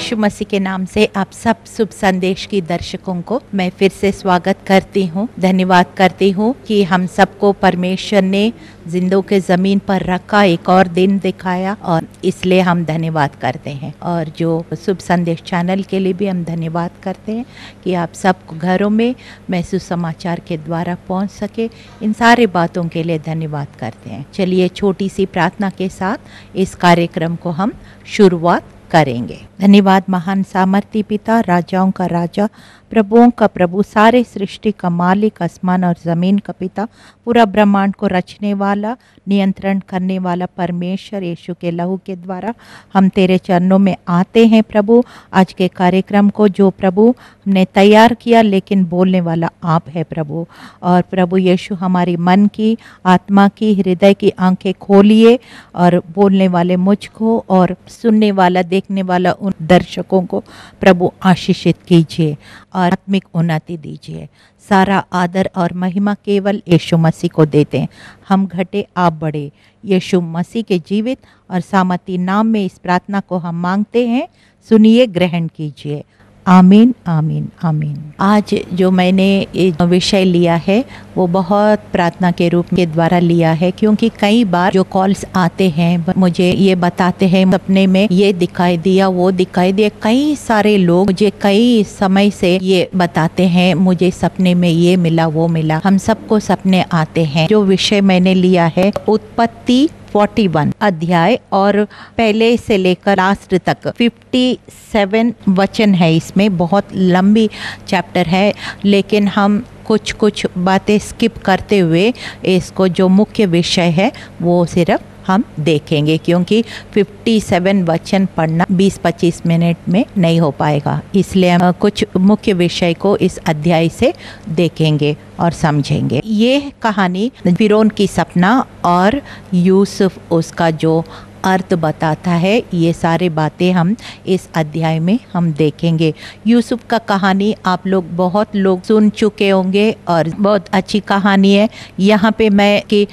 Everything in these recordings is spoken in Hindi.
यीशु मसीह के नाम से आप सब शुभ संदेश की दर्शकों को मैं फिर से स्वागत करती हूँ। धन्यवाद करती हूँ कि हम सबको परमेश्वर ने जिंदों के ज़मीन पर रखा, एक और दिन दिखाया और इसलिए हम धन्यवाद करते हैं। और जो शुभ संदेश चैनल के लिए भी हम धन्यवाद करते हैं कि आप सब घरों में मैं सुसमाचार के द्वारा पहुँच सके। इन सारे बातों के लिए धन्यवाद करते हैं। चलिए छोटी सी प्रार्थना के साथ इस कार्यक्रम को हम शुरुआत करेंगे। धन्यवाद महान सामर्थ्य पिता राजाओं का राजा प्रभुओं का प्रभु, सारे सृष्टि का मालिक, आसमान और ज़मीन का पिता, पूरा ब्रह्मांड को रचने वाला, नियंत्रण करने वाला परमेश्वर यीशु के लहू के द्वारा हम तेरे चरणों में आते हैं प्रभु। आज के कार्यक्रम को जो प्रभु हमने तैयार किया, लेकिन बोलने वाला आप है प्रभु। और प्रभु यीशु हमारी मन की, आत्मा की, हृदय की आँखें खोलिए और बोलने वाले मुझको और सुनने वाला, देखने वाला उन दर्शकों को प्रभु आशीषित कीजिए। और आत्मिक उन्नति दीजिए। सारा आदर और महिमा केवल यीशु मसीह को देते हैं। हम घटे, आप बढ़े। यीशु मसीह के जीवित और सामती नाम में इस प्रार्थना को हम मांगते हैं। सुनिए, ग्रहण कीजिए। आमीन आमीन आमीन। आज जो मैंने विषय लिया है, वो बहुत प्रार्थना के रूप के द्वारा लिया है, क्योंकि कई बार जो कॉल्स आते हैं, मुझे ये बताते हैं, सपने में ये दिखाई दिया, वो दिखाई दिया। कई सारे लोग मुझे कई समय से ये बताते हैं, मुझे सपने में ये मिला, वो मिला। हम सबको सपने आते हैं। जो विषय मैंने लिया है, उत्पत्ति 41, अध्याय और पहले से लेकर लास्ट तक। 57 वचन है इसमें, बहुत लंबी चैप्टर है, लेकिन हम कुछ कुछ बातें स्किप करते हुए इसको जो मुख्य विषय है, वो सिर्फ़ हम देखेंगे, क्योंकि 57 वचन पढ़ना 20-25 मिनट में नहीं हो पाएगा। इसलिए हम कुछ मुख्य विषय को इस अध्याय से देखेंगे और समझेंगे। ये कहानी फिरौन की सपना और यूसुफ उसका जो अर्थ बताता है, ये सारे बातें हम इस अध्याय में हम देखेंगे। यूसुफ का कहानी आप लोग बहुत लोग सुन चुके होंगे और बहुत अच्छी कहानी है। यहाँ पे मैं कि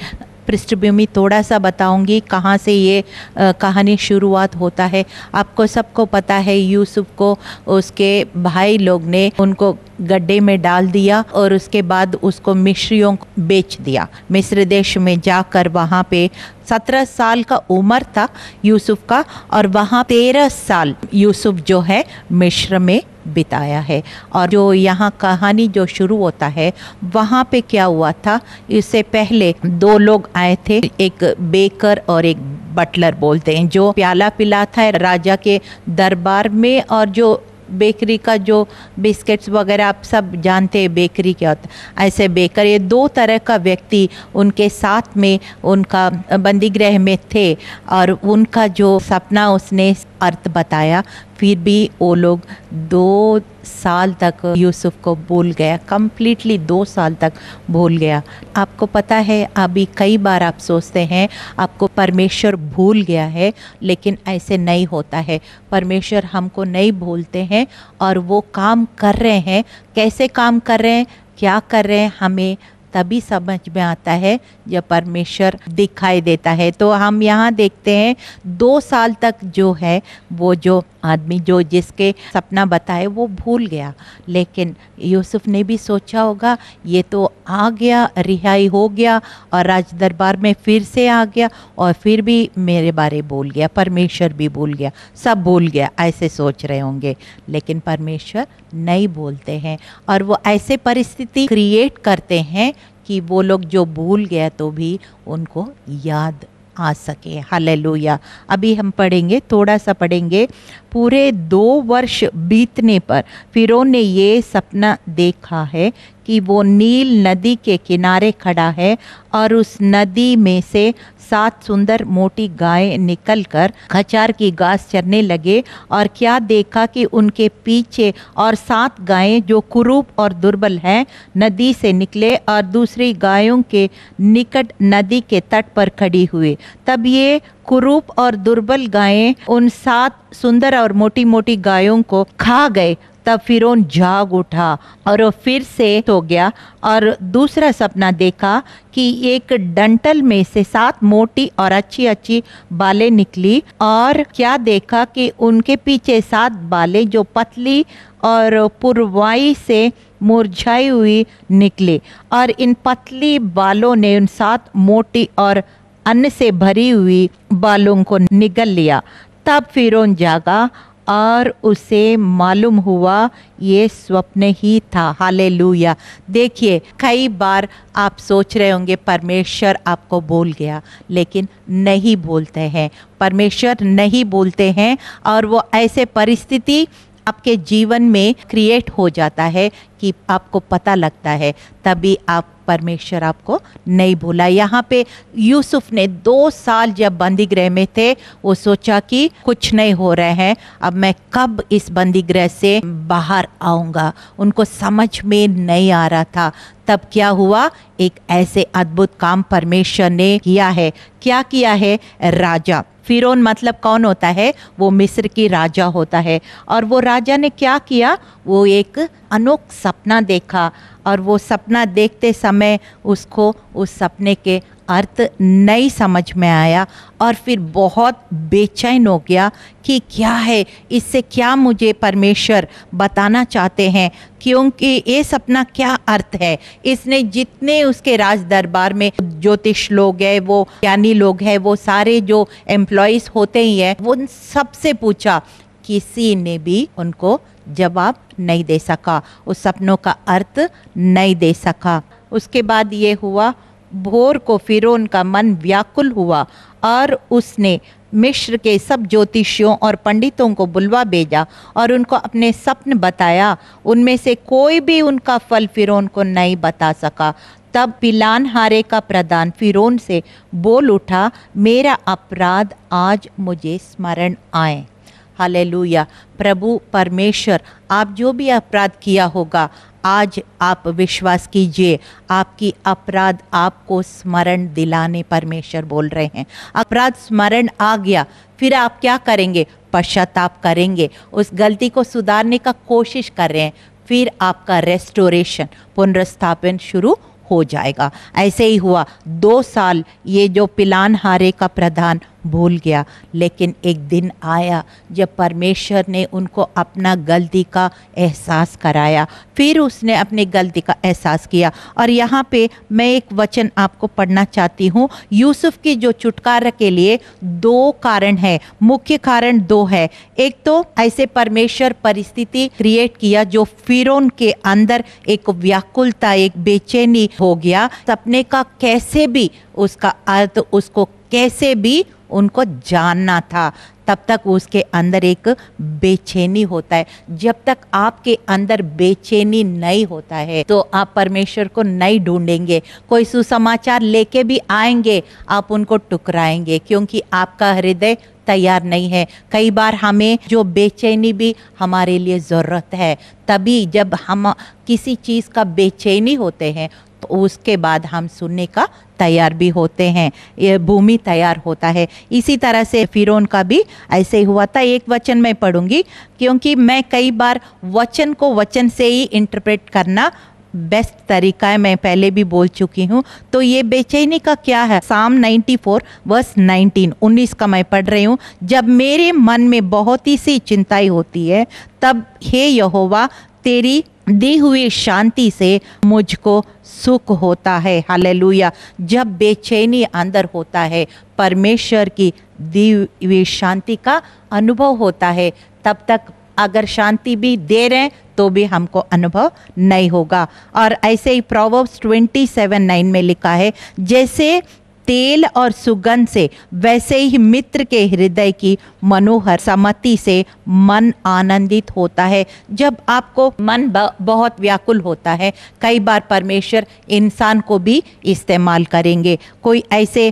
पृष्ठभूमि थोड़ा सा बताऊँगी कहाँ से ये कहानी शुरुआत होता है। आपको सबको पता है, यूसुफ को, उसके भाई लोग ने उनको गड्ढे में डाल दिया और उसके बाद उसको मिश्रियों को बेच दिया। मिस्र देश में जाकर वहाँ पे सत्रह साल का उम्र था यूसुफ का और वहाँ तेरह साल यूसुफ जो है मिश्र में बिताया है। और जो यहाँ कहानी जो शुरू होता है, वहाँ पे क्या हुआ था? इससे पहले दो लोग आए थे, एक बेकर और एक बटलर बोलते हैं, जो प्याला पिलाता है राजा के दरबार में, और जो बेकरी का जो बिस्किट्स वगैरह आप सब जानते हैं, बेकरी क्या होता है। ऐसे बेकर, ये दो तरह का व्यक्ति उनके साथ में, उनका बंदीगृह में थे, और उनका जो सपना उसने अर्थ बताया फिर भी वो लोग दो साल तक यूसुफ को भूल गया कम्प्लीटली दो साल तक भूल गया। आपको पता है, अभी कई बार आप सोचते हैं, आपको परमेश्वर भूल गया है, लेकिन ऐसे नहीं होता है। परमेश्वर हमको नहीं भूलते हैं और वो काम कर रहे हैं। कैसे काम कर रहे हैं? क्या कर रहे हैं? हमें तभी समझ में आता है जब परमेश्वर दिखाई देता है। तो हम यहाँ देखते हैं, दो साल तक जो है, वो जो आदमी जो जिसके सपना बताए, वो भूल गया। लेकिन यूसुफ ने भी सोचा होगा, ये तो आ गया, रिहाई हो गया और राज दरबार में फिर से आ गया और फिर भी मेरे बारे भूल गया, परमेश्वर भी भूल गया, सब भूल गया, ऐसे सोच रहे होंगे। लेकिन परमेश्वर नहीं बोलते हैं और वो ऐसे परिस्थिति क्रिएट करते हैं कि वो लोग जो भूल गया तो भी उनको याद आ सके। हालेलुया। अभी हम पढ़ेंगे थोड़ा सा पढ़ेंगे। पूरे दो वर्ष बीतने पर फिर ने ये सपना देखा है कि वो नील नदी के किनारे खड़ा है और उस नदी में से सात सुंदर मोटी गायें निकलकर खचार की घास चरने लगे और क्या देखा कि उनके पीछे और सात गायें जो कुरूप और दुर्बल हैं, नदी से निकले और दूसरी गायों के निकट नदी के तट पर खड़ी हुई। तब ये कुरूप और दुर्बल गायें उन सात सुंदर और मोटी मोटी गायों को खा गए तब फिरौन जाग उठा और वो फिर से सो गया और दूसरा सपना देखा कि एक डंटल में से सात मोटी और अच्छी अच्छी बालें निकली और क्या देखा कि उनके पीछे सात बालें जो पतली और पुरवाई से मुरझाई हुई निकली और इन पतली बालों ने उन सात मोटी और अन्न से भरी हुई बालों को निगल लिया। तब फिरौन जागा और उसे मालूम हुआ, ये स्वप्न ही था। हालेलुया। देखिए, कई बार आप सोच रहे होंगे, परमेश्वर आपको बोल गया, लेकिन नहीं बोलते हैं। परमेश्वर नहीं बोलते हैं और वो ऐसे परिस्थिति आपके जीवन में क्रिएट हो जाता है कि आपको पता लगता है। तभी आप परमेश्वर आपको नहीं भूला। यहाँ पे यूसुफ ने दो साल जब बंदी गृह में थे, वो सोचा कि कुछ नहीं हो रहे हैं, अब मैं कब इस बंदी गृह से बाहर आऊँगा? उनको समझ में नहीं आ रहा था। तब क्या हुआ? एक ऐसे अद्भुत काम परमेश्वर ने किया है। क्या किया है? राजा। फिरौन मतलब कौन होता है? वो मिस्र की राजा होता है। और वो राजा ने क्या किया? वो एक अनोख सपना देखा और वो सपना देखते समय उसको उस सपने के अर्थ नहीं समझ में आया और फिर बहुत बेचैन हो गया कि क्या है, इससे क्या मुझे परमेश्वर बताना चाहते हैं? क्योंकि ये सपना क्या अर्थ है? इसने जितने उसके राज दरबार में ज्योतिष लोग हैं, वो ज्ञानी लोग हैं, वो सारे जो एम्प्लॉयज़ होते ही हैं, वो सबसे पूछा, किसी ने भी उनको जवाब नहीं दे सका। उस सपनों का अर्थ नहीं दे सका। उसके बाद ये हुआ, भोर को फिरौन का मन व्याकुल हुआ और उसने मिश्र के सब ज्योतिषियों और पंडितों को बुलवा भेजा और उनको अपने स्वप्न बताया। उनमें से कोई भी उनका फल फिरौन को नहीं बता सका। तब पिलान हारे का प्रदान फिरौन से बोल उठा, मेरा अपराध आज मुझे स्मरण आए। हालेलुया। प्रभु परमेश्वर, आप जो भी अपराध किया होगा, आज आप विश्वास कीजिए, आपकी अपराध आपको स्मरण दिलाने परमेश्वर बोल रहे हैं। अपराध स्मरण आ गया, फिर आप क्या करेंगे? पश्चाताप करेंगे। उस गलती को सुधारने का कोशिश कर रहे हैं, फिर आपका रेस्टोरेशन पुनर्स्थापन शुरू हो जाएगा। ऐसे ही हुआ, दो साल ये जो पिलान हारे का प्रधान भूल गया। लेकिन एक दिन आया, जब परमेश्वर ने उनको अपना गलती का एहसास कराया। फिर उसने अपनी गलती का एहसास किया। और यहाँ पे मैं एक वचन आपको पढ़ना चाहती हूँ। यूसुफ की जो छुटकारा के लिए दो कारण है। मुख्य कारण दो है। एक तो ऐसे परमेश्वर परिस्थिति क्रिएट किया जो फिरौन के अंदर एक व्याकुलता, एक बेचैनी हो गया। सपने का कैसे भी उसका अर्थ, उसको कैसे भी उनको जानना था। तब तक उसके अंदर एक बेचैनी होता है। जब तक आपके अंदर बेचैनी नहीं होता है तो आप परमेश्वर को नहीं ढूंढेंगे। कोई सुसमाचार लेके भी आएँगे, आप उनको टुकराएँगे क्योंकि आपका हृदय तैयार नहीं है। कई बार हमें जो बेचैनी भी हमारे लिए ज़रूरत है, तभी जब हम किसी चीज़ का बेचैनी होते हैं उसके बाद हम सुनने का तैयार भी होते हैं। ये भूमि तैयार होता है। इसी तरह से फिरौन का भी ऐसे ही हुआ था। एक वचन मैं पढ़ूँगी, क्योंकि मैं कई बार वचन को वचन से ही इंटरप्रेट करना बेस्ट तरीका है। मैं पहले भी बोल चुकी हूँ। तो ये बेचैनी का क्या है? साम 94 वर्स 19 19 का मैं पढ़ रही हूँ। जब मेरे मन में बहुत ही सी चिंताएँ होती है, तब हे यहोवा, तेरी दी हुई शांति से मुझको सुख होता है। हालेलुया। जब बेचैनी अंदर होता है, परमेश्वर की दिव्य शांति का अनुभव होता है। तब तक अगर शांति भी दे रहे हैं तो भी हमको अनुभव नहीं होगा। और ऐसे ही प्रोवर्ब्स ट्वेंटी सेवन नाइन में लिखा है, जैसे तेल और सुगंध से, वैसे ही मित्र के हृदय की मनोहर समति से मन आनंदित होता है। जब आपको मन बहुत व्याकुल होता है, कई बार परमेश्वर इंसान को भी इस्तेमाल करेंगे। कोई ऐसे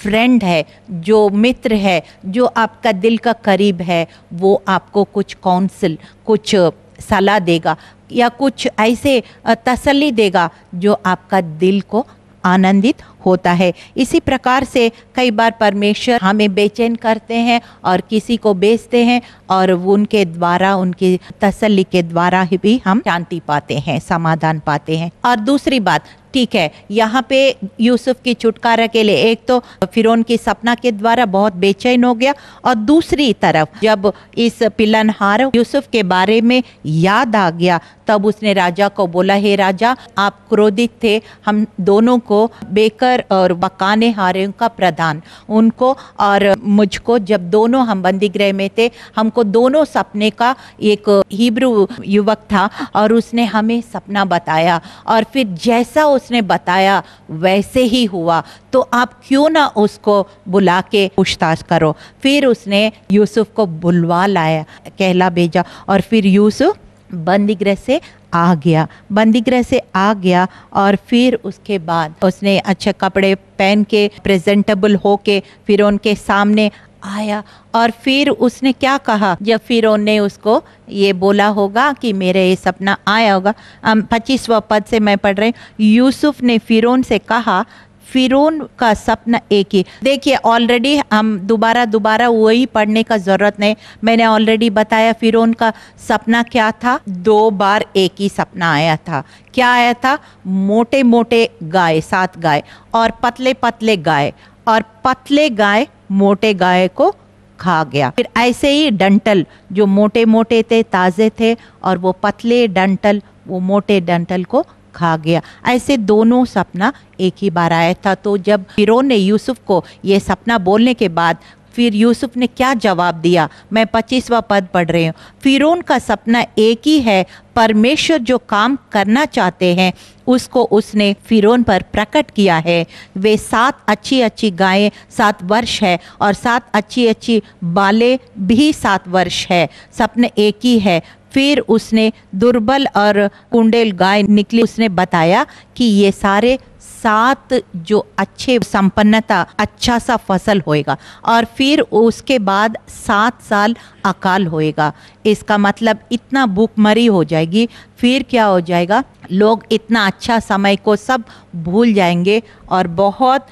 फ्रेंड है, जो मित्र है, जो आपका दिल का करीब है, वो आपको कुछ काउंसिल कुछ सलाह देगा या कुछ ऐसे तसल्ली देगा, जो आपका दिल को आनंदित होता है। इसी प्रकार से कई बार परमेश्वर हमें बेचैन करते हैं और किसी को बेचते हैं और उनके द्वारा, उनकी तसल्ली के द्वारा ही भी हम शांति पाते हैं, समाधान पाते हैं। और दूसरी बात, ठीक है, यहाँ पे यूसुफ की छुटकारा के लिए एक तो फिरौन की सपना के द्वारा बहुत बेचैन हो गया और दूसरी तरफ़ जब इस पिलनहार यूसुफ के बारे में याद आ गया, तब उसने राजा को बोला, हे राजा, आप क्रोधित थे, हम दोनों को बेकर और बकाने हारे का प्रधान। उनको और मुझको जब दोनों हम बंदी गृह में थे, हमको दोनों सपने का एक हिब्रू युवक था और उसने हमें सपना बताया। और फिर जैसा उसने बताया, वैसे ही हुआ। तो आप क्यों ना उसको बुला के पूछताछ करो? फिर उसने यूसुफ को बुलवा लाया, कहला भेजा। और फिर यूसुफ बंदीगृह से आ गया। बंदीगृह से आ गया और फिर उसके बाद उसने अच्छे कपड़े पहन के प्रेजेंटेबल हो के फिर उनके सामने आया और फिर उसने क्या कहा? जब फिर उन्होंने उसको ये बोला होगा कि मेरे ये सपना आया होगा पच्चीसवा पद से मैं पढ़ रही यूसुफ ने फिरौन से कहा फिरौन का सपना एक ही। देखिए ऑलरेडी हम दोबारा दोबारा वही पढ़ने का ज़रूरत नहीं। मैंने ऑलरेडी बताया फिरौन का सपना क्या था? दो बार एक ही सपना आया था। क्या आया था? मोटे मोटे गाय, सात गाय और पतले पतले गाय और पतले गाय मोटे गाय को खा गया। फिर ऐसे ही डंटल जो मोटे मोटे थे, ताज़े थे और वो पतले डंटल वो मोटे डंटल को खा गया। ऐसे दोनों सपना एक ही बार आया था। तो जब फिरौन ने यूसुफ को ये सपना बोलने के बाद फिर यूसुफ ने क्या जवाब दिया? मैं पच्चीसवा पद पढ़ रही हूँ। फिरौन का सपना एक ही है। परमेश्वर जो काम करना चाहते हैं, उसको उसने फिरौन पर प्रकट किया है। वे सात अच्छी अच्छी गायें सात वर्ष है और सात अच्छी अच्छी बाले भी सात वर्ष है। सपने एक ही है। फिर उसने दुर्बल और कुंडेल गाय निकली। उसने बताया कि ये सारे सात जो अच्छे संपन्नता अच्छा सा फ़सल होएगा और फिर उसके बाद सात साल अकाल होएगा। इसका मतलब इतना भूखमरी हो जाएगी, फिर क्या हो जाएगा? लोग इतना अच्छा समय को सब भूल जाएँगे और बहुत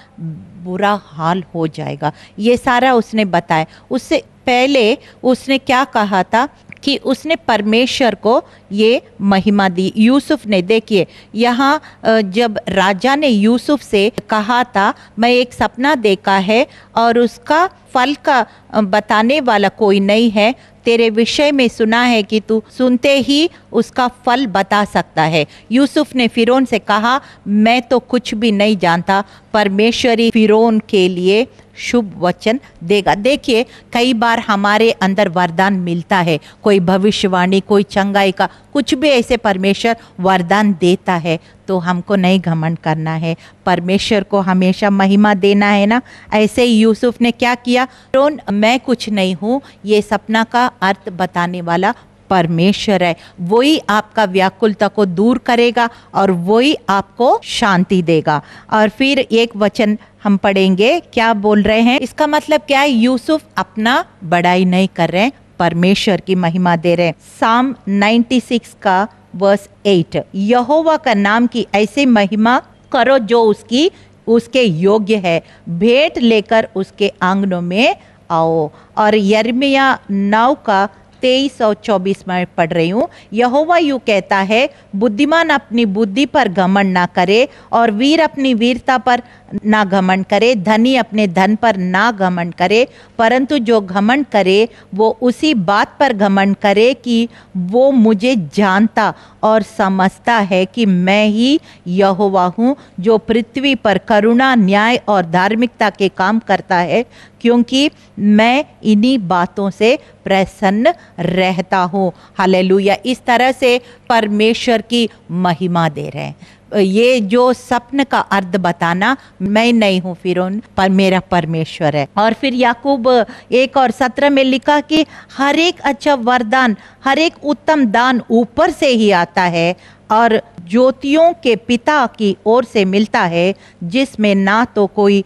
बुरा हाल हो जाएगा। ये सारा उसने बताया। उससे पहले उसने क्या कहा था? कि उसने परमेश्वर को ये महिमा दी। यूसुफ ने, देखिए, यहाँ जब राजा ने यूसुफ से कहा था, मैं एक सपना देखा है और उसका फल का बताने वाला कोई नहीं है। तेरे विषय में सुना है कि तू सुनते ही उसका फल बता सकता है। यूसुफ ने फिरौन से कहा, मैं तो कुछ भी नहीं जानता। परमेश्वरी फिरौन के लिए शुभ वचन देगा। देखिए, कई बार हमारे अंदर वरदान मिलता है। कोई भविष्यवाणी, कोई चंगाई का कुछ भी ऐसे परमेश्वर वरदान देता है तो हमको नहीं घमंड करना है। परमेश्वर को हमेशा महिमा देना है ना? ऐसे ही यूसुफ ने क्या किया? तो मैं कुछ नहीं हूँ, ये सपना का अर्थ बताने वाला परमेश्वर है। वही आपका व्याकुलता को दूर करेगा और वही आपको शांति देगा। और फिर एक वचन हम पढ़ेंगे, क्या बोल रहे हैं? इसका मतलब क्या है? यूसुफ अपना बड़ाई नहीं कर रहे परमेश्वर की महिमा दे रहे हैं। साम 96 का वर्स 8 यहोवा का नाम की ऐसे महिमा करो जो उसकी, उसके योग्य है। भेंट लेकर उसके आंगनों में आओ। और यर्मिया नौ का तेईस और चौबीस में पढ़ रही हूँ। यहोवा यू कहता है, बुद्धिमान अपनी बुद्धि पर घमंड ना करे और वीर अपनी वीरता पर ना घमंड करे, धनी अपने धन पर ना घमंड करे, परंतु जो घमंड करे, वो उसी बात पर घमंड करे कि वो मुझे जानता और समझता है कि मैं ही यहोवा हूँ, जो पृथ्वी पर करुणा, न्याय और धार्मिकता के काम करता है। क्योंकि मैं इन्हीं बातों से प्रसन्न रहता हूँ। हालेलुया। इस तरह से परमेश्वर की महिमा दे रहे हैं। ये जो स्वप्न का अर्थ बताना, मैं नहीं हूँ फिर उन पर मेरा परमेश्वर है। और फिर याकूब एक और सत्रह में लिखा कि हर एक अच्छा वरदान, हर एक उत्तम दान ऊपर से ही आता है और ज्योतियों के पिता की ओर से मिलता है, जिसमें ना तो कोई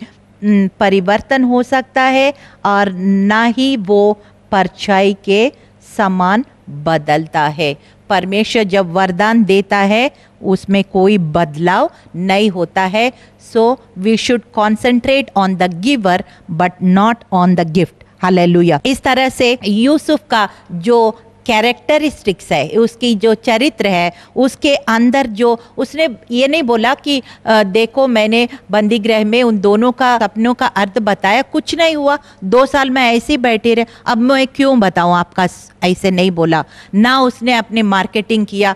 परिवर्तन हो सकता है और ना ही वो परछाई के समान बदलता है। परमेश्वर जब वरदान देता है, उसमें कोई बदलाव नहीं होता है। So we should concentrate on the giver but not on the gift hallelujah इस तरह से यूसुफ का जो कैरेक्टरिस्टिक्स है उसकी जो चरित्र है उसके अंदर जो उसने ये नहीं बोला कि आ, देखो मैंने बंदी गृह में उन दोनों का सपनों का अर्थ बताया कुछ नहीं हुआ। दो साल में ऐसे ही बैठे रहे। अब मैं क्यों बताऊँ आपका ऐसे नहीं बोला। ना उसने अपने मार्केटिंग किया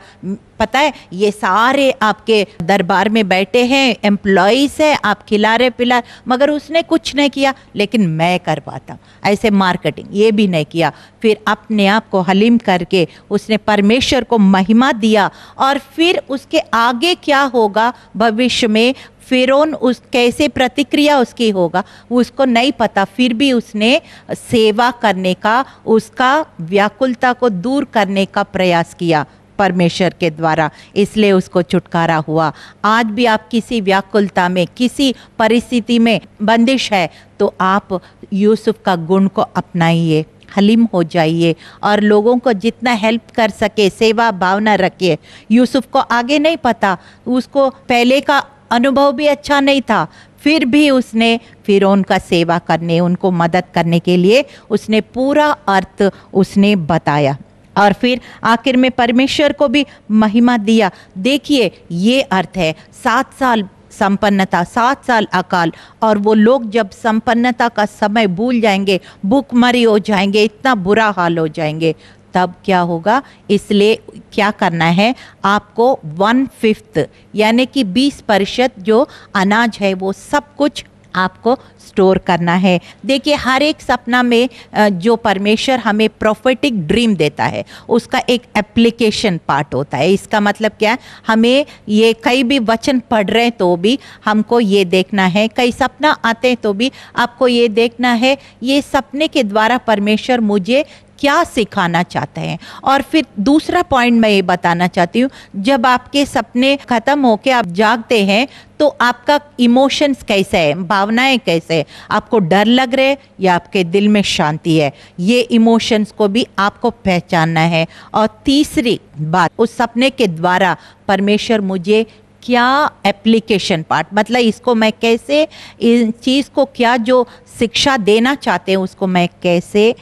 पता है, ये सारे आपके दरबार में बैठे हैं एम्प्लॉयज़ है, आप खिला रहे पिला, मगर उसने कुछ नहीं किया, लेकिन मैं कर पाता ऐसे मार्केटिंग ये भी नहीं किया। फिर अपने आप को हलीम करके उसने परमेश्वर को महिमा दिया, और फिर उसके आगे क्या होगा भविष्य में? फिरौन उस, कैसे प्रतिक्रिया उसकी होगा, उसको नहीं पता। फिर भी उसने सेवा करने का, उसका व्याकुलता को दूर करने का प्रयास किया। परमेश्वर के द्वारा, इसलिए उसको छुटकारा हुआ। आज भी आप किसी व्याकुलता में, किसी परिस्थिति में बंदिश है तो आप यूसुफ का गुण को अपनाइए, हलीम हो जाइए, और लोगों को जितना हेल्प कर सके, सेवा भावना रखिए। यूसुफ को आगे नहीं पता, उसको पहले का अनुभव भी अच्छा नहीं था, फिर भी उसने फिर उनका सेवा करने, उनको मदद करने के लिए उसने पूरा अर्थ उसने बताया। और फिर आखिर में परमेश्वर को भी महिमा दिया। देखिए, ये अर्थ है, सात साल संपन्नता, सात साल अकाल, और वो लोग जब संपन्नता का समय भूल जाएँगे, भूखमरी हो जाएँगे, इतना बुरा हाल हो जाएँगे, तब क्या होगा? इसलिए क्या करना है? आपको वन फिफ्थ, यानी कि बीस प्रतिशत जो अनाज है, वो सब कुछ आपको स्टोर करना है। देखिए, हर एक सपना में जो परमेश्वर हमें प्रोफेटिक ड्रीम देता है, उसका एक एप्लीकेशन पार्ट होता है। इसका मतलब क्या है? हमें ये कई भी वचन पढ़ रहे हैं तो भी हमको ये देखना है। कई सपना आते हैं तो भी आपको ये देखना है। ये सपने के द्वारा परमेश्वर मुझे क्या सिखाना चाहते हैं? और फिर दूसरा पॉइंट मैं ये बताना चाहती हूँ, जब आपके सपने खत्म होके आप जागते हैं तो आपका इमोशंस कैसे है? भावनाएँ कैसे है? आपको डर लग रहे या आपके दिल में शांति है? ये इमोशंस को भी आपको पहचानना है। और तीसरी बात, उस सपने के द्वारा परमेश्वर मुझे क्या एप्लीकेशन पार्ट मतलब इसको मैं कैसे इस चीज़ को क्या जो शिक्षा देना चाहते हैं, उसको मैं कैसे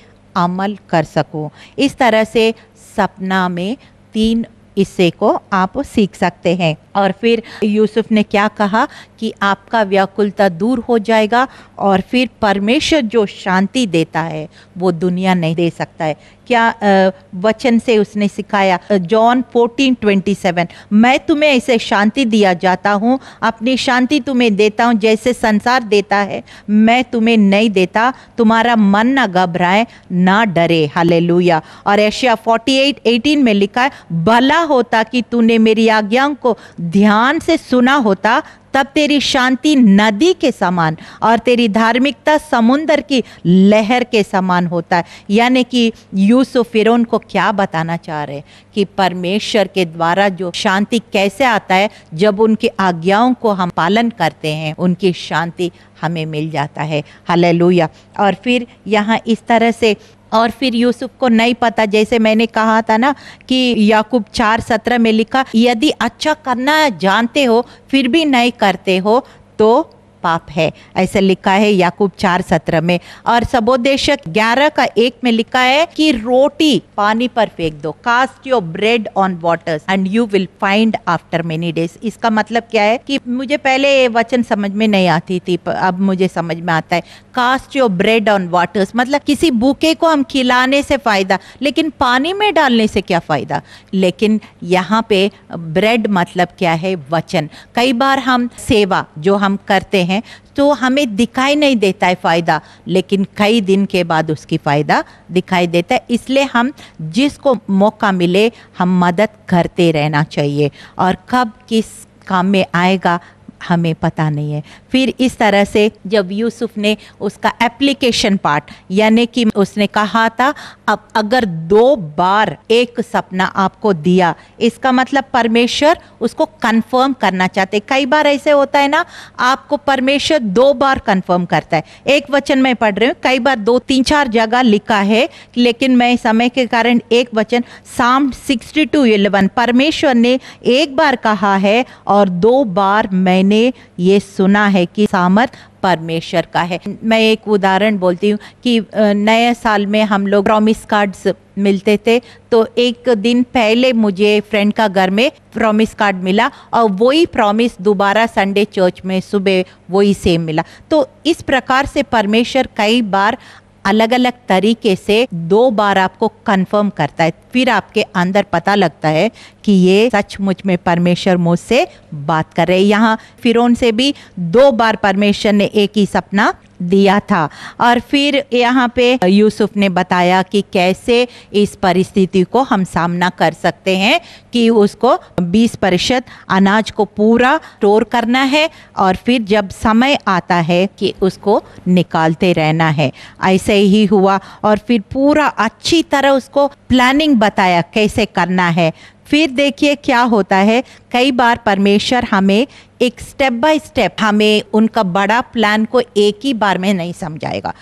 अमल कर सको। इस तरह से सपना में तीन हिस्से को आप सीख सकते हैं। और फिर यूसुफ ने क्या कहा कि आपका व्याकुलता दूर हो जाएगा और फिर परमेश्वर जो शांति देता है, वो दुनिया नहीं दे सकता है। क्या वचन से उसने सिखाया? जॉन फोर्टीन ट्वेंटी सेवन, मैं तुम्हें ऐसे शांति दिया जाता हूँ, अपनी शांति तुम्हें देता हूँ जैसे संसार देता है। मैं तुम्हें नहीं देता, तुम्हारा मन ना घबराए, ना डरे। हालेलुया। और एशिया 48 18 में लिखा है, भला होता कि तूने मेरी आज्ञाओं को ध्यान से सुना होता, तब तेरी शांति नदी के समान और तेरी धार्मिकता समुंदर की लहर के समान होता है। यानी कि यूसुफ फिरौन को क्या बताना चाह रहे हैं कि परमेश्वर के द्वारा जो शांति कैसे आता है, जब उनकी आज्ञाओं को हम पालन करते हैं, उनकी शांति हमें मिल जाता है। हालेलुया। और फिर यहाँ इस तरह से और फिर यूसुफ को नहीं पता, जैसे मैंने कहा था ना कि याकूब चार सत्रह में लिखा, यदि अच्छा करना जानते हो, फिर भी नहीं करते हो तो पाप है। ऐसे लिखा है याकूब चार सत्रह में। और सबोदेशक ग्यारह का एक में लिखा है कि रोटी पानी पर फेंक दो cast your bread on waters and you will find after many days इसका मतलब क्या है कि मुझे पहले ये वचन समझ में नहीं आती थी अब मुझे समझ में आता है। Cast your bread on waters मतलब किसी भूखे को हम खिलाने से फ़ायदा, लेकिन पानी में डालने से क्या फ़ायदा? लेकिन यहाँ पे ब्रेड मतलब क्या है? वचन। कई बार हम सेवा जो हम करते हैं तो हमें दिखाई नहीं देता है फ़ायदा, लेकिन कई दिन के बाद उसकी फ़ायदा दिखाई देता है। इसलिए हम जिसको मौका मिले, हम मदद करते रहना चाहिए। और कब किस काम में आएगा हमें पता नहीं है। फिर इस तरह से जब यूसुफ ने उसका एप्लीकेशन पार्ट यानी कि उसने कहा था, अब अगर दो बार एक सपना आपको दिया, इसका मतलब परमेश्वर उसको कंफर्म करना चाहते कई बार ऐसे होता है ना, आपको परमेश्वर दो बार कंफर्म करता है। एक वचन में पढ़ रही हूँ, कई बार दो, तीन, चार जगह लिखा है, लेकिन मैं समय के कारण एक वचन साम सिक्सटी टू इलेवन परमेश्वर ने एक बार कहा है और दो बार मैंने ये सुना है कि सामर्थ परमेश्वर का है। मैं एक उदाहरण बोलती हूँ कि नए साल में हम लोग प्रॉमिस कार्ड्स मिलते थे तो एक दिन पहले मुझे फ्रेंड का घर में प्रॉमिस कार्ड मिला और वही प्रॉमिस दोबारा संडे चर्च में सुबह वही सेम मिला। तो इस प्रकार से परमेश्वर कई बार अलग अलग तरीके से दो बार आपको कंफर्म करता है। फिर आपके अंदर पता लगता है कि ये सचमुच में परमेश्वर मुझसे बात कर रहे हैं। यहाँ फिर से भी दो बार परमेश्वर ने एक ही सपना दिया था। और फिर यहाँ पे यूसुफ ने बताया कि कैसे इस परिस्थिति को हम सामना कर सकते हैं कि उसको 20 प्रतिशत अनाज को पूरा स्टोर करना है और फिर जब समय आता है कि उसको निकालते रहना है। ऐसे ही हुआ और फिर पूरा अच्छी तरह उसको प्लानिंग बताया कैसे करना है। फिर देखिए क्या होता है, कई बार परमेश्वर हमें एक स्टेप बाय स्टेप हमें उनका बड़ा प्लान को एक ही बार में नहीं समझाएगा,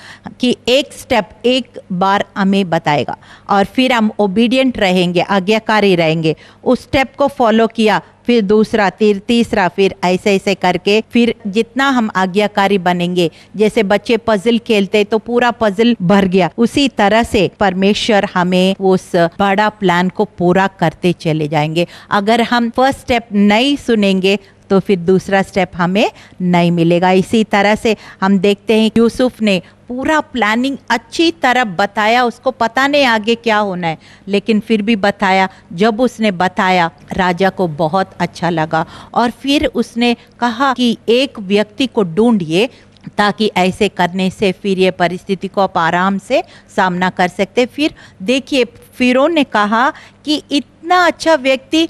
कि एक स्टेप एक बार हमें बताएगा। और फिर हम ओबीडियंट रहेंगे, आज्ञाकारी रहेंगे। उस स्टेप को फॉलो किया, फिर दूसरा तीर तीसरा, फिर ऐसे ऐसे करके फिर जितना हम आज्ञाकारी बनेंगे, जैसे बच्चे पजल खेलते तो पूरा पजल भर गया। उसी तरह से परमेश्वर हमें उस बड़ा प्लान को पूरा करते चले जाएँगे। अगर हम फ़र्स्ट स्टेप नहीं सुनेंगे तो फिर दूसरा स्टेप हमें नहीं मिलेगा। इसी तरह से हम देखते हैं यूसुफ ने पूरा प्लानिंग अच्छी तरह बताया। उसको पता नहीं आगे क्या होना है, लेकिन फिर भी बताया। जब उसने बताया, राजा को बहुत अच्छा लगा और फिर उसने कहा कि एक व्यक्ति को ढूंढिए ताकि ऐसे करने से फिर ये परिस्थिति को आप आराम से सामना कर सकते। फिर देखिए फिर ने कहा कि इतना अच्छा व्यक्ति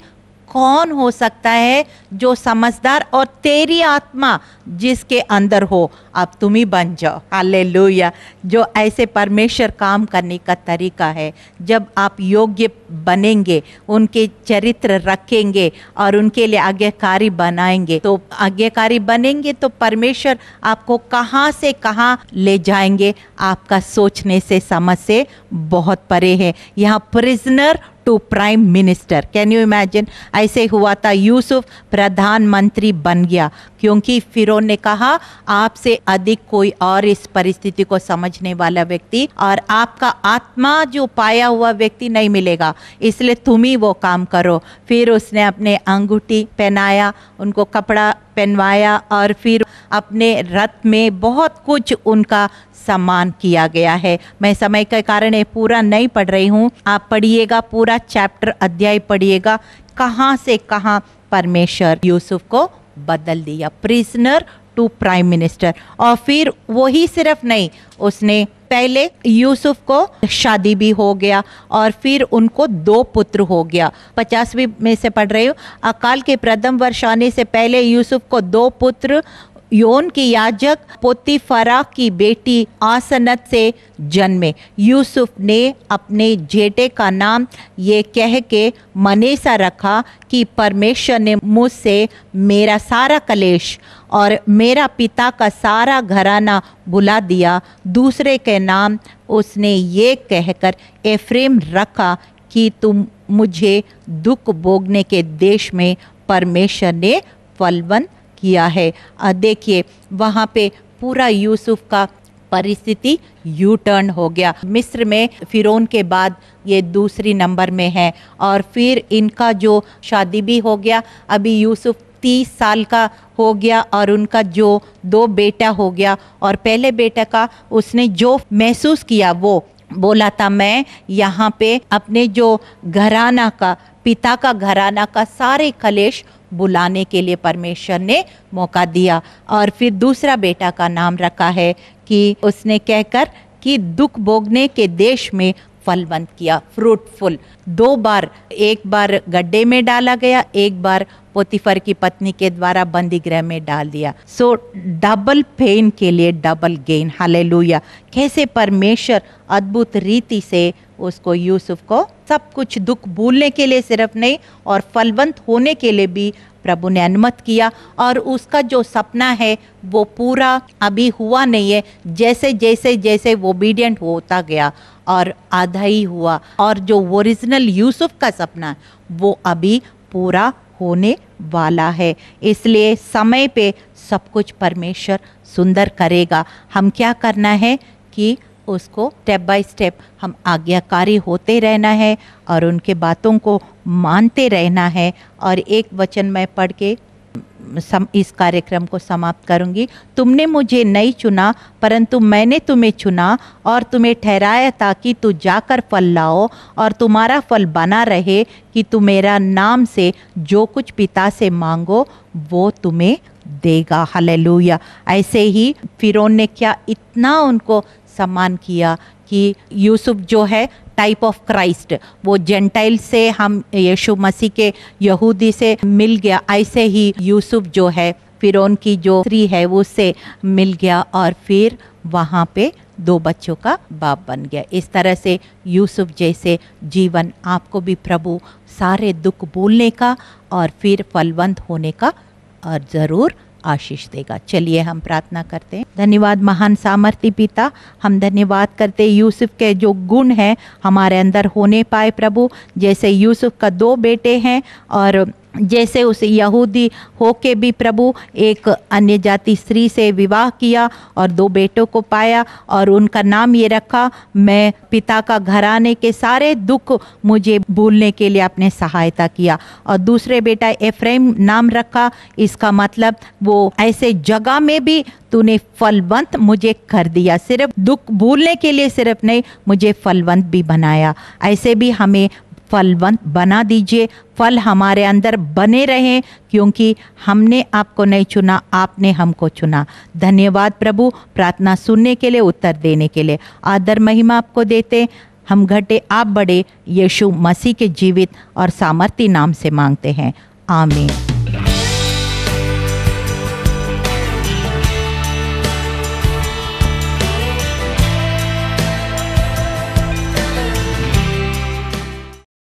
कौन हो सकता है जो समझदार और तेरी आत्मा जिसके अंदर हो, अब तुम ही बन जाओ। हालेलुया। जो ऐसे परमेश्वर काम करने का तरीका है, जब आप योग्य बनेंगे, उनके चरित्र रखेंगे और उनके लिए आज्ञाकारी बनाएँगे तो आज्ञाकारी बनेंगे तो परमेश्वर आपको कहाँ से कहाँ ले जाएँगे, आपका सोचने से, समझ से बहुत परे है। यहाँ prisoner to prime minister can you imagine ऐसे हुआ था यूसुफ प्रधानमंत्री बन गया। क्योंकि फिर ने कहा, आपसे अधिक कोई और इस परिस्थिति को समझने वाला व्यक्ति और आपका आत्मा जो पाया हुआ व्यक्ति नहीं मिलेगा। इसलिए तुम ही वो काम करो। फिर उसने अपने अंगूठी पहनाया, उनको कपड़ा पहनवाया और फिर अपने रथ में बहुत कुछ उनका सम्मान किया गया है। मैं समय के कारण ये पूरा नहीं पढ़ रही हूँ। आप पढ़िएगा, पूरा चैप्टर अध्याय पढ़िएगा। कहाँ से कहाँ परमेश्वर यूसुफ को बदल दिया। प्रिजनर टू प्राइम मिनिस्टर और फिर वही सिर्फ़ नहीं, उसने पहले यूसुफ को शादी भी हो गया और फिर उनको दो पुत्र हो गया। पचासवीं में से पढ़ रही हूँ। अकाल के प्रथम वर्ष आने से पहले यूसुफ को दो पुत्र योन की याजक पोती पोतीफरा की बेटी आसनत से जन्मे। यूसुफ ने अपने जेटे का नाम ये कह के मनेसा रखा कि परमेश्वर ने मुझसे मेरा सारा कलेश और मेरा पिता का सारा घराना बुला दिया। दूसरे के नाम उसने ये कहकर एफ्रेम रखा कि तुम मुझे दुख भोगने के देश में परमेश्वर ने फलवन किया है। देखिए, वहाँ पे पूरा यूसुफ का परिस्थिति यू टर्न हो गया। मिस्र में फिरौन के बाद ये दूसरी नंबर में है और फिर इनका जो शादी भी हो गया, अभी यूसुफ तीस साल का हो गया और उनका जो दो बेटा हो गया और पहले बेटा का उसने जो महसूस किया वो बोला था, मैं यहाँ पे अपने जो घराना का, पिता का घराना का सारे कलेश बुलाने के लिए परमेश्वर ने मौका दिया और फिर दूसरा बेटा का नाम रखा है कि उसने कहकर कि दुख भोगने के देश में फलवंत किया फ्रूटफुल दो बार, एक बार गड्ढे में डाला गया, एक बार पोतिफर की पत्नी के द्वारा बंदी गृह में डाल दिया। सो डबल पेन के लिए डबल गेन हालेलुया कैसे परमेश्वर अद्भुत रीति से उसको, यूसुफ को सब कुछ दुख भूलने के लिए सिर्फ़ नहीं, और फलवंत होने के लिए भी प्रभु ने अनुमत किया और उसका जो सपना है, वो पूरा अभी हुआ नहीं है। जैसे जैसे जैसे वो ओबीडियंट होता गया और आधा ही हुआ और जो ओरिजिनल यूसुफ का सपना, वो अभी पूरा होने वाला है। इसलिए समय पे सब कुछ परमेश्वर सुंदर करेगा। हम क्या करना है कि उसको स्टेप बाय स्टेप हम आज्ञाकारी होते रहना है और उनके बातों को मानते रहना है। और एक वचन मैं पढ़ के सम, इस कार्यक्रम को समाप्त करूँगी। तुमने मुझे नहीं चुना, परंतु मैंने तुम्हें चुना और तुम्हें ठहराया ताकि तू जाकर फल लाओ और तुम्हारा फल बना रहे कि तू मेरा नाम से जो कुछ पिता से मांगो, वो तुम्हें देगा। हालेलुया। ऐसे ही फिरौन ने क्या इतना उनको सम्मान किया कि यूसुफ जो है टाइप ऑफ़ क्राइस्ट वो जेंटाइल से हम यीशु मसीह के यहूदी से मिल गया, ऐसे ही यूसुफ जो है, फिरौन की जो स्त्री है उससे मिल गया और फिर वहाँ पे दो बच्चों का बाप बन गया। इस तरह से यूसुफ जैसे जीवन आपको भी प्रभु सारे दुख भूलने का और फिर फलवंत होने का और ज़रूर आशीष देगा। चलिए हम प्रार्थना करते हैं। धन्यवाद महान सामर्थ्य पिता। हम धन्यवाद करते यूसुफ के जो गुण हैं हमारे अंदर होने पाए प्रभु। जैसे यूसुफ का दो बेटे हैं और जैसे उस यहूदी होके भी प्रभु एक अन्य जाति स्त्री से विवाह किया और दो बेटों को पाया और उनका नाम ये रखा, मैं पिता का घराने के सारे दुख मुझे भूलने के लिए अपने सहायता किया। और दूसरे बेटा एफ्रेम नाम रखा, इसका मतलब वो ऐसे जगह में भी तूने फलवंत मुझे कर दिया। सिर्फ़ दुख भूलने के लिए सिर्फ़ नहीं, मुझे फलवंत भी बनाया। ऐसे भी हमें फलवंत बना दीजिए। फल हमारे अंदर बने रहें, क्योंकि हमने आपको नहीं चुना, आपने हमको चुना। धन्यवाद प्रभु, प्रार्थना सुनने के लिए, उत्तर देने के लिए। आदर महिमा आपको देते हम घटे, आप बड़े यीशु मसीह के जीवित और सामर्थ्य नाम से मांगते हैं। आमीन।